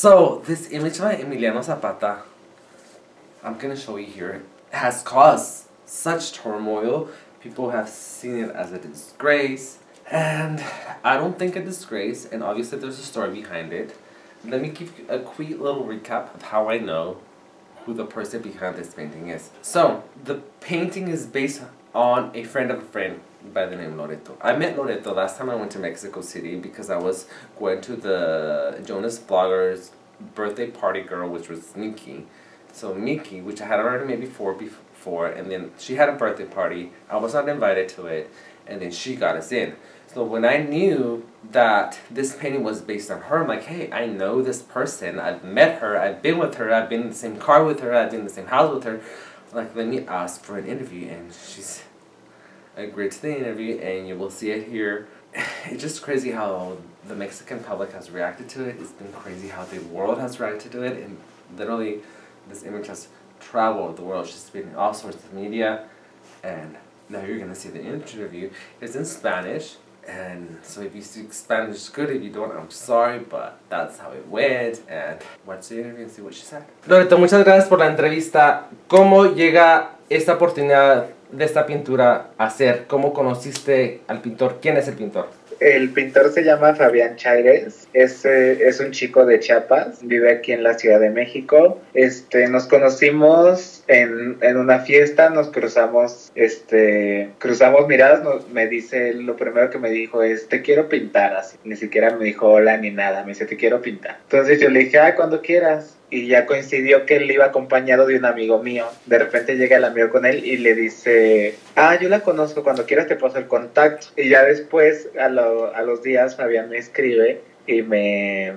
So, this image by Emiliano Zapata, I'm gonna show you here, has caused such turmoil. People have seen it as a disgrace, and I don't think a disgrace, and obviously there's a story behind it. Let me give you a quick little recap of how I know who the person behind this painting is. So, the painting is based on a friend of a friend by the name Loreto. I met Loreto last time I went to Mexico City because I was going to the Jonas Bloggers birthday party girl, which was Miki. So Miki, which I had already met before, before, and then she had a birthday party. I was not invited to it, and then she got us in. So when I knew that this painting was based on her, I'm like, hey, I know this person. I've met her. I've been with her. I've been in the same car with her. I've been in the same house with her. Like, let me ask for an interview, and she's agreed to the interview, and you will see it here. It's just crazy how the Mexican public has reacted to it. It's been crazy how the world has reacted to it, and literally, this image has traveled the world. She's been in all sorts of media, and now you're gonna see the interview. It's in Spanish, and so if you speak Spanish good, if you don't, I'm sorry, but that's how it went. And watch the interview and see what she said. Loreto, muchas gracias por la entrevista. ¿Cómo llega esta oportunidad de esta pintura a ser? ¿Cómo conociste al pintor? ¿Quién es el pintor? El pintor se llama Fabián Chaires, es, eh, es un chico de Chiapas, vive aquí en la Ciudad de México. Este, nos conocimos en, en una fiesta, nos cruzamos, este, cruzamos miradas, me dice, lo primero que me dijo es, te quiero pintar, así, ni siquiera me dijo hola ni nada, me dice, te quiero pintar. Entonces yo le dije, ah, cuando quieras. Y ya coincidió que él iba acompañado de un amigo mío. De repente llega el amigo con él y le dice, ah, yo la conozco, cuando quieras te paso el contacto. Y ya después, a, lo- a los días, Fabián me escribe y me,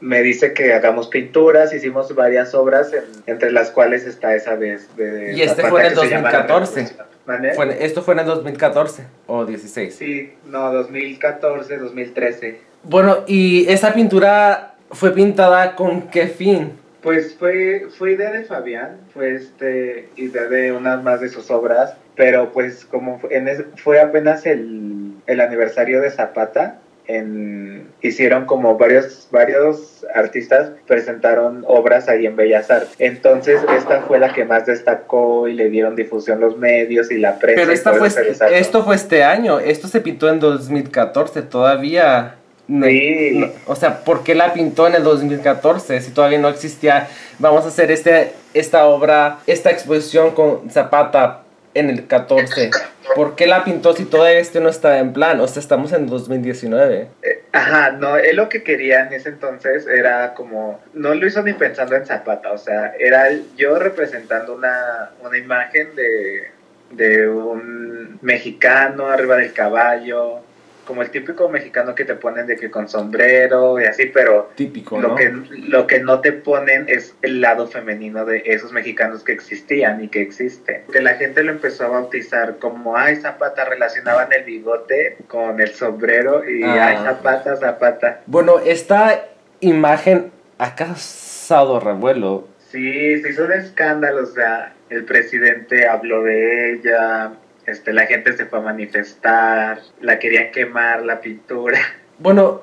me dice que hagamos pinturas, hicimos varias obras, en- entre las cuales está esa de... de Y este fue en el que se llama La 2014. Revolución. ¿Mande? Fue en- esto fue en el 2014 o 16. Sí, no, 2014, 2013. Bueno, ¿y esa pintura fue pintada con qué fin? Pues fue, fue idea de Fabián, fue este, idea de unas más de sus obras, pero pues como fue, en es- fue apenas el, el aniversario de Zapata, en, hicieron como varios, varios artistas presentaron obras ahí en Bellas Artes. Entonces esta fue la que más destacó y le dieron difusión los medios y la prensa. Pero esta fue este- esto fue este año, esto se pintó en 2014, todavía... no- Sí. no- o sea, ¿por qué la pintó en el 2014 si todavía no existía? Vamos a hacer este, esta obra, esta exposición con Zapata en el 14. ¿Por qué la pintó si todavía este no está en plan? O sea, estamos en 2019. Ajá, no, él lo que quería en ese entonces era como, no lo hizo ni pensando en Zapata, o sea, era yo representando una, una imagen de, de un mexicano arriba del caballo, como el típico mexicano que te ponen de que con sombrero y así, pero Típico, lo ¿no? que, lo que no te ponen es el lado femenino de esos mexicanos que existían y que existen. Que la gente lo empezó a bautizar como, ay, Zapata, relacionaban el bigote con el sombrero y, Ah. ay, Zapata, Zapata. Bueno, esta imagen ha causado revuelo. Sí, se hizo un escándalo, o sea, el presidente habló de ella, este, la gente se fue a manifestar, la querían quemar, la pintura. Bueno,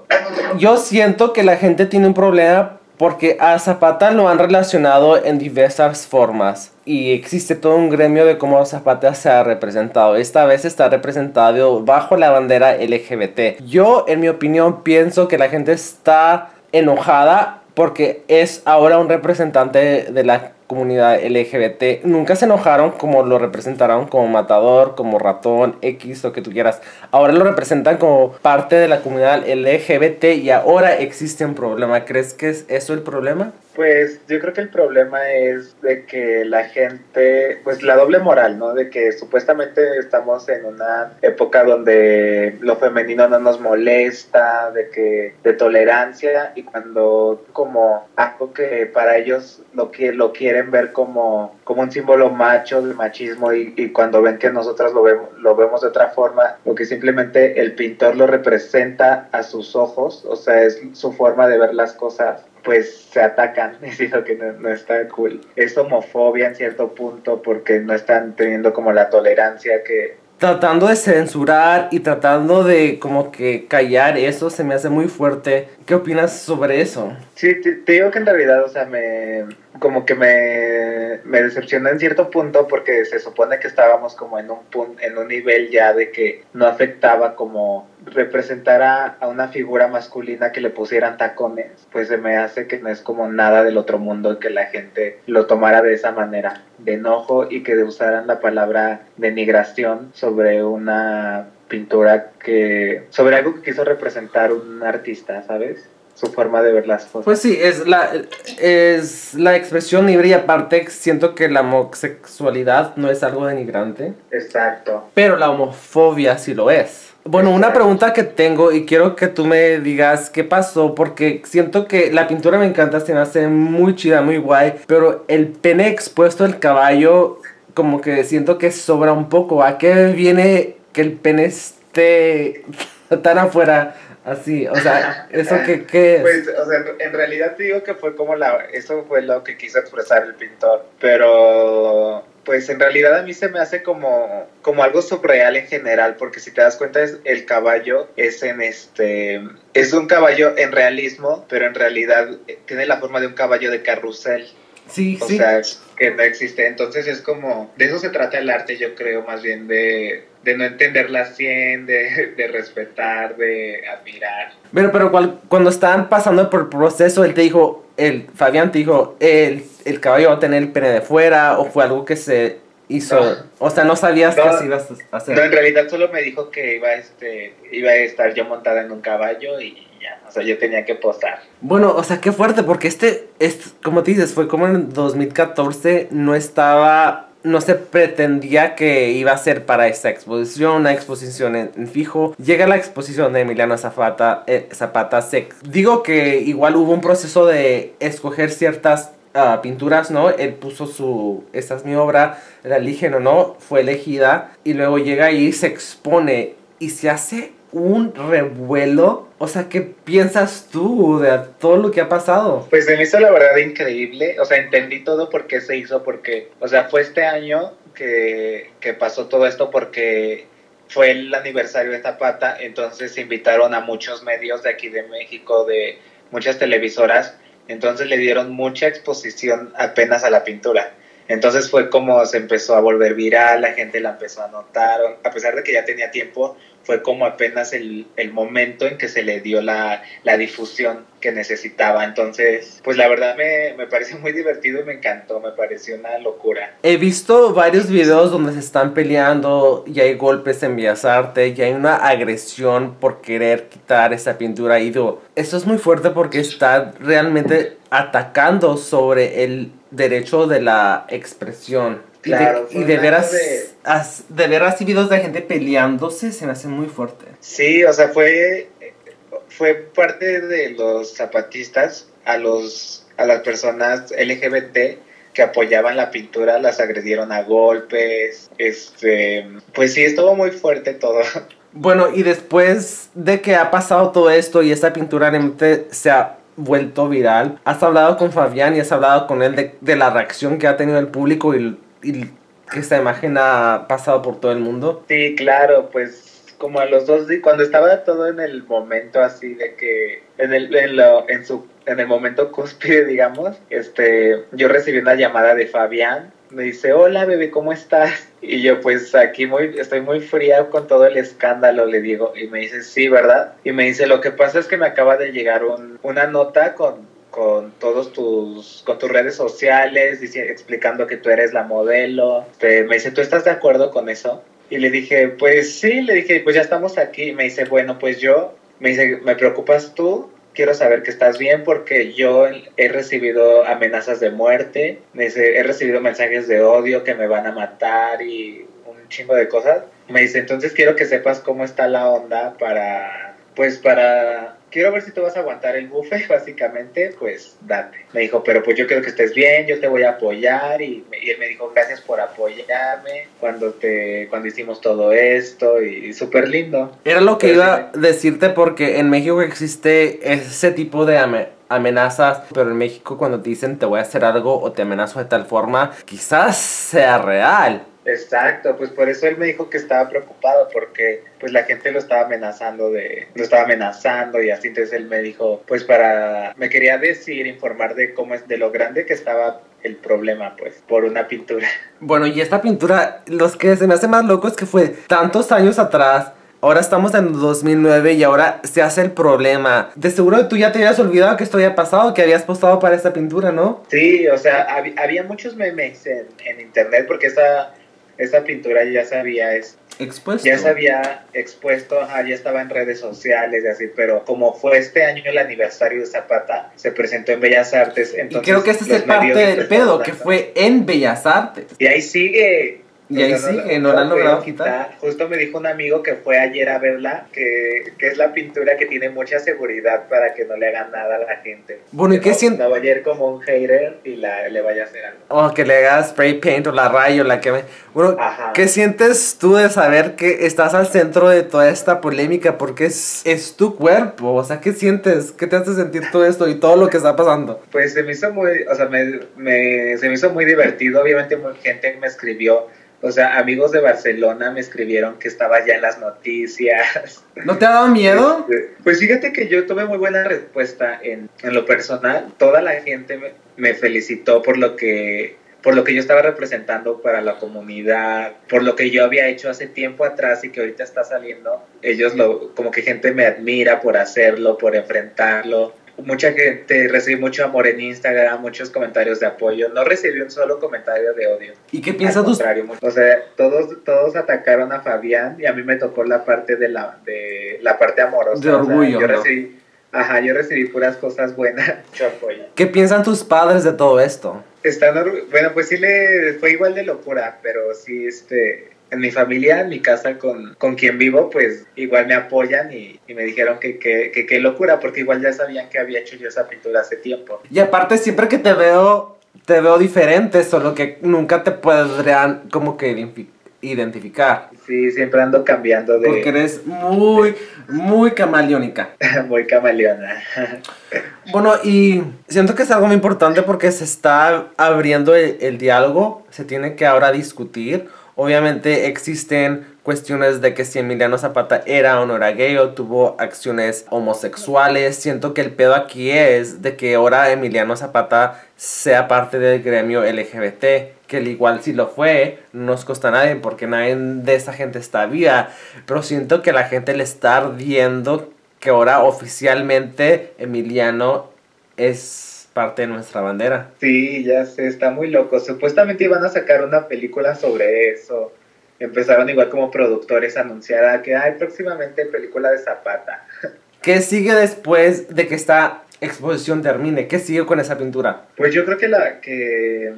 yo siento que la gente tiene un problema porque a Zapata lo han relacionado en diversas formas y existe todo un gremio de cómo Zapata se ha representado. Esta vez está representado bajo la bandera LGBT. Yo, en mi opinión, pienso que la gente está enojada porque es ahora un representante de la comunidad LGBT. Nunca se enojaron como lo representaron como matador, como ratón, X, lo que tú quieras. Ahora lo representan como parte de la comunidad LGBT y ahora existe un problema. ¿Crees que es eso el problema? Pues yo creo que el problema es de que la gente, pues la doble moral, ¿no? De que supuestamente estamos en una época donde lo femenino no nos molesta, de que de tolerancia y cuando como algo que para ellos lo que lo quieren ver como como un símbolo macho de machismo y, y cuando ven que nosotros lo vemos lo vemos de otra forma, o que simplemente el pintor lo representa a sus ojos, o sea, es su forma de ver las cosas pues se atacan diciendo que no, no está cool. Es homofobia en cierto punto porque no están teniendo como la tolerancia que, tratando de censurar y tratando de como que callar eso se me hace muy fuerte. ¿Qué opinas sobre eso? Sí, te, digo que en realidad, o sea, me como que me, me decepcionó en cierto punto porque se supone que estábamos como en un en un nivel ya de que no afectaba como representar a, a, una figura masculina que le pusieran tacones, pues se me hace que no es como nada del otro mundo que la gente lo tomara de esa manera, de enojo y que usaran la palabra denigración sobre una pintura que, sobre algo que quiso representar un artista, ¿sabes? Su forma de ver las cosas. Pues sí, es la, es la expresión libre y aparte siento que la homosexualidad no es algo denigrante. Exacto. Pero la homofobia sí lo es. Bueno, una pregunta que tengo y quiero que tú me digas qué pasó porque siento que la pintura me encanta, se me hace muy chida, muy guay, pero el pene expuesto del caballo como que siento que sobra un poco. ¿A qué viene que el pene esté tan afuera? Así, o sea, ¿eso qué, qué, es? Pues, o sea, en realidad te digo que fue como la... Eso fue lo que quiso expresar el pintor, pero pues en realidad a mí se me hace como, como algo surreal en general, porque si te das cuenta es el caballo es en este es un caballo en realismo, pero en realidad tiene la forma de un caballo de carrusel. Sí, o sea, que no existe. Entonces es como, de eso se trata el arte, yo creo, más bien de, de no entender la 100, de, de respetar, de admirar. Pero, pero cuando estaban pasando por el proceso, él te dijo, el Fabián te dijo, el, el caballo va a tener el pene de fuera, o fue algo que se hizo, o sea, no sabías qué se ibas a hacer. No, en realidad solo me dijo que iba, este, iba a estar yo montada en un caballo y o sea, yo tenía que posar. Bueno, o sea, qué fuerte, porque este, es, como te dices, fue como en 2014, no estaba no se pretendía que iba a ser para esta exposición, una exposición en, fijo. Llega la exposición de Emiliano Zapata, eh, Zapata Digo que igual hubo un proceso de escoger ciertas ah, pinturas, ¿no? Él puso su, esta es mi obra, la eligen o no, fue elegida y luego llega y se expone y se hace un revuelo. O sea, ¿qué piensas tú de todo lo que ha pasado? Pues se me hizo la verdad increíble. O sea, entendí todo por qué se hizo, porque, o sea, fue este año que, que pasó todo esto porque fue el aniversario de Zapata, entonces invitaron a muchos medios de aquí de México, de muchas televisoras, entonces le dieron mucha exposición apenas a la pintura. Entonces fue como se empezó a volver viral, la gente la empezó a notar, a pesar de que ya tenía tiempo, fue como apenas el, el momento en que se le dio la, la, difusión que necesitaba. Entonces, pues la verdad me, me pareció muy divertido y me encantó, me pareció una locura. He visto varios videos donde se están peleando y hay golpes en Bellas Artes y hay una agresión por querer quitar esa pintura. Y digo, eso es muy fuerte porque está realmente atacando sobre el derecho de la expresión. Claro, y de, veras, de... ver así videos de gente peleándose se me hace muy fuerte. Sí, o sea, fue, fue parte de los zapatistas a los a las personas LGBT que apoyaban la pintura, las agredieron a golpes, este, pues sí, estuvo muy fuerte todo. Bueno, y después de que ha pasado todo esto y esta pintura realmente se ha vuelto viral, has hablado con Fabián y has hablado con él de, de la reacción que ha tenido el público y y que esta imagen ha pasado por todo el mundo. Sí, claro, pues como a los dos cuando estaba todo en el momento así de que, en el, en, lo, en su, en el momento cúspide, digamos, este, yo recibí una llamada de Fabián, me dice, hola bebé, ¿cómo estás? Y yo pues aquí muy, estoy muy fría con todo el escándalo, le digo, y me dice, sí, ¿verdad? Y me dice, lo que pasa es que me acaba de llegar un, una nota con con todos tus, con tus redes sociales, explicando que tú eres la modelo. me dice, ¿tú estás de acuerdo con eso? Y le dije, pues sí, le dije, pues ya estamos aquí. Y me dice, bueno, pues yo, me dice, ¿me preocupas tú? Quiero saber que estás bien porque yo he recibido amenazas de muerte, he recibido mensajes de odio que me van a matar y un chingo de cosas. Me dice, entonces quiero que sepas cómo está la onda para, pues para quiero ver si tú vas a aguantar el buffet, básicamente, pues date. Me dijo, pero pues yo quiero que estés bien, yo te voy a apoyar y, él me dijo, gracias por apoyarme cuando te cuando hicimos todo esto y, súper lindo. Era lo que iba a decirte porque en México existe ese tipo de amenazas, pero en México cuando te dicen te voy a hacer algo o te amenazo de tal forma, quizás sea real. Exacto, pues por eso él me dijo que estaba preocupado porque pues la gente lo estaba amenazando de lo estaba amenazando y así entonces él me dijo, pues para me quería decir, informar de cómo es de lo grande que estaba el problema, pues, por una pintura. Bueno, y esta pintura, los que se me hace más loco es que fue tantos años atrás. Ahora estamos en 2009 y ahora se hace el problema. De seguro tú ya te habías olvidado que esto había pasado, que habías postado para esta pintura, ¿no? Sí, o sea, hab- había muchos memes en, en internet porque esa, esa pintura ya se había, es- Expuesto. ya se había expuesto, ajá, ya estaba en redes sociales y así, pero como fue este año el aniversario de Zapata, se presentó en Bellas Artes, Y entonces... creo que este es el parte del pedo, que fue en Bellas Artes. Y ahí sigue. Y ahí sigue, no la han logrado quitar. Justo me dijo un amigo que fue ayer a verla, que, que es la pintura que tiene mucha seguridad para que no le hagan nada a la gente. Bueno, ¿y qué sientes? no vaya a ir como un hater y la, le vaya a hacer algo. O que le hagas spray paint o la rayo, la que me... Bueno, Ajá. ¿qué sientes tú de saber que estás al centro de toda esta polémica? Porque es, es tu cuerpo. O sea, ¿qué sientes? ¿Qué te hace sentir todo esto y todo lo que está pasando? Pues se me hizo muy, o sea, me, me- se me hizo muy divertido. Obviamente, mucha gente me escribió. O sea, amigos de Barcelona me escribieron que estaba ya en las noticias. ¿No te ha dado miedo? Este, Pues fíjate que yo tuve muy buena respuesta en, en lo personal. Toda la gente me, me felicitó por lo que por lo que yo estaba representando para la comunidad, por lo que yo había hecho hace tiempo atrás y que ahorita está saliendo. Ellos lo, como que gente me admira por hacerlo, por enfrentarlo. Mucha gente recibí mucho amor en Instagram, muchos comentarios de apoyo. No recibí un solo comentario de odio. ¿Y qué piensas mucho- o sea, todos, todos atacaron a Fabián y a mí me tocó la parte de la, de la parte amorosa. De o sea, orgullo, yo ¿no? recibí, ajá, yo recibí puras cosas buenas, mucho apoyo. ¿Qué piensan tus padres de todo esto? Están bueno, pues sí le fue igual de locura, pero sí, este, en mi familia, en mi casa con, con quien vivo, pues igual me apoyan y, y me dijeron que que- que qué locura, porque igual ya sabían que había hecho yo esa pintura hace tiempo. Y aparte, siempre que te veo, te veo diferente, solo que nunca te podrían como que identifi- identificar. Sí, siempre ando cambiando de Porque eres muy, muy camaleónica. muy camaleona. Bueno, y siento que es algo muy importante porque se está abriendo el, el diálogo, se tiene que ahora discutir. Obviamente existen cuestiones de que si Emiliano Zapata era o no era gay o tuvo acciones homosexuales. Siento que el pedo aquí es de que ahora Emiliano Zapata sea parte del gremio LGBT, que al igual si lo fue, no nos costa a nadie porque nadie de esa gente está viva. Pero siento que la gente le está ardiendo que ahora oficialmente Emiliano es parte de nuestra bandera. Sí, ya sé, está muy loco. Supuestamente iban a sacar una película sobre eso. Empezaron igual como productores a anunciar a que hay próximamente película de Zapata. ¿Qué sigue después de que esta exposición termine? ¿Qué sigue con esa pintura? Pues yo creo que la que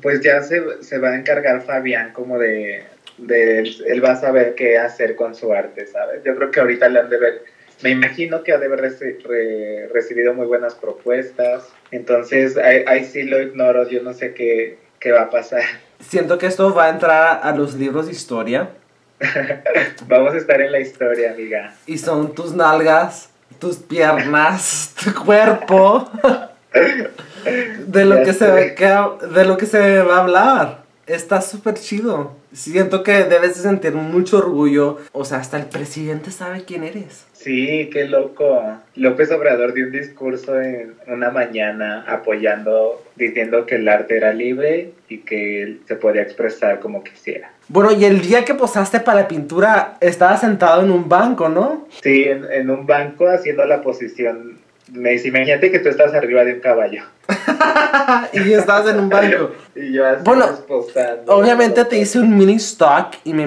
pues ya se, se va a encargar Fabián como de, de él va a saber qué hacer con su arte, ¿sabes? Yo creo que ahorita le han de ver, me imagino que ha de haber reci- re- recibido muy buenas propuestas. Entonces ahí, ahí sí lo ignoro, yo no sé qué, qué va a pasar. Siento que esto va a entrar a los libros de historia Vamos a estar en la historia, amiga. y son tus nalgas, tus piernas, tu cuerpo de lo Ya que se que- de lo que se va a hablar. Está súper chido. Siento que debes de sentir mucho orgullo. O sea, hasta el presidente sabe quién eres. Sí, qué loco. López Obrador dio un discurso en una mañana apoyando, diciendo que el arte era libre y que él se podía expresar como quisiera. Bueno, y el día que posaste para pintura, estabas sentado en un banco, ¿no? Sí, en, en un banco haciendo la posición. Me dice, imagínate que tú estás arriba de un caballo. y estabas en un banco. Y yo así Bueno, posando. Obviamente te hice un mini stock y me,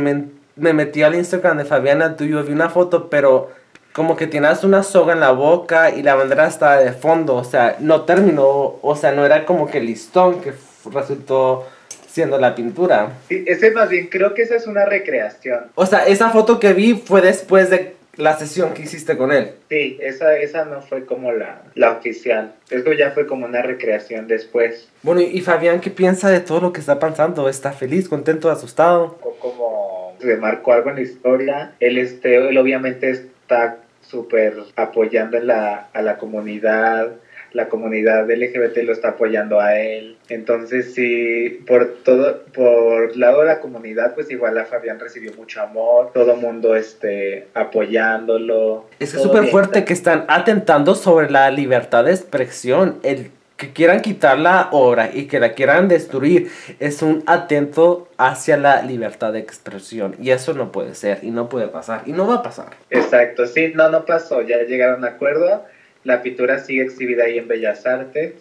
me metí al Instagram de Fabiana tuyo, vi una foto, pero como que tienes una soga en la boca y la bandera estaba de fondo, o sea, no terminó, o sea, no era como que el listón que resultó siendo la pintura. Sí, ese más bien, creo que esa es una recreación. O sea, esa foto que vi fue después de la sesión que hiciste con él. Sí, esa, esa no fue como la, la oficial. Eso ya fue como una recreación después. Bueno, y, Fabián, ¿qué piensa de todo lo que está pasando? ¿Está feliz, contento, asustado? o como se marcó algo en la historia. Él, este, él obviamente está súper apoyando en la, a la comunidad, la comunidad LGBT lo está apoyando a él. Entonces, sí, por todo, por lado de la comunidad, pues igual a Fabián recibió mucho amor, todo mundo este, apoyándolo. Es súper fuerte que están atentando sobre la libertad de expresión. El que quieran quitar la obra y que la quieran destruir es un atento hacia la libertad de expresión y eso no puede ser y no puede pasar y no va a pasar. Exacto, sí, no, no pasó, ya llegaron a acuerdo, la pintura sigue exhibida ahí en Bellas Artes,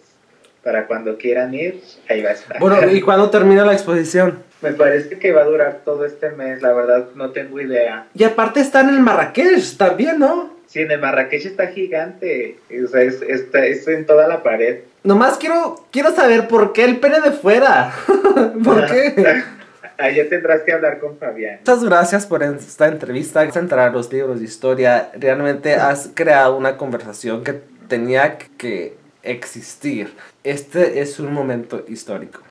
para cuando quieran ir, ahí va a estar. Bueno, ¿y cuándo termina la exposición? Me parece que va a durar todo este mes, la verdad no tengo idea. Y aparte están en Marrakech también, ¿no? Sí, en el Marrakech está gigante, o sea, es, es en toda la pared. Nomás quiero, quiero saber por qué el pene de fuera. ¿Por qué? Allá tendrás que hablar con Fabián. Muchas gracias por esta entrevista. Entrar a los libros de historia. Realmente has creado una conversación que tenía que existir. Este es un momento histórico.